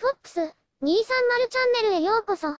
FOX230 チャンネルへようこそ。